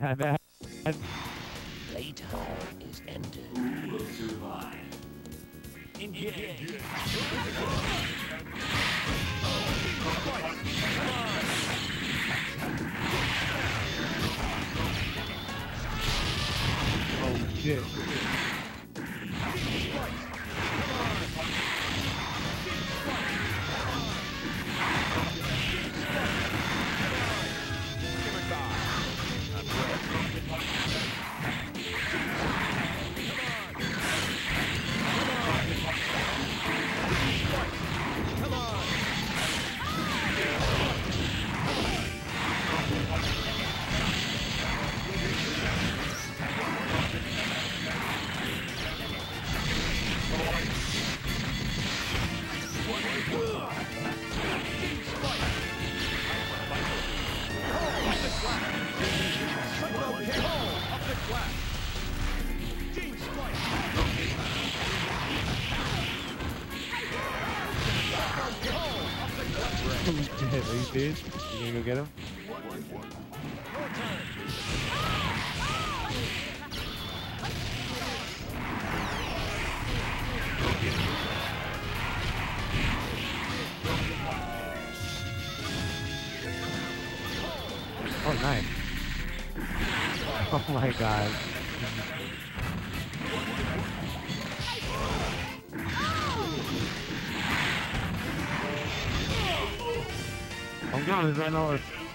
Not bad. Playtime uh, is ended. Oh shit. You serious? You gonna go get him? Oh, nice. Oh my god. I'm right north.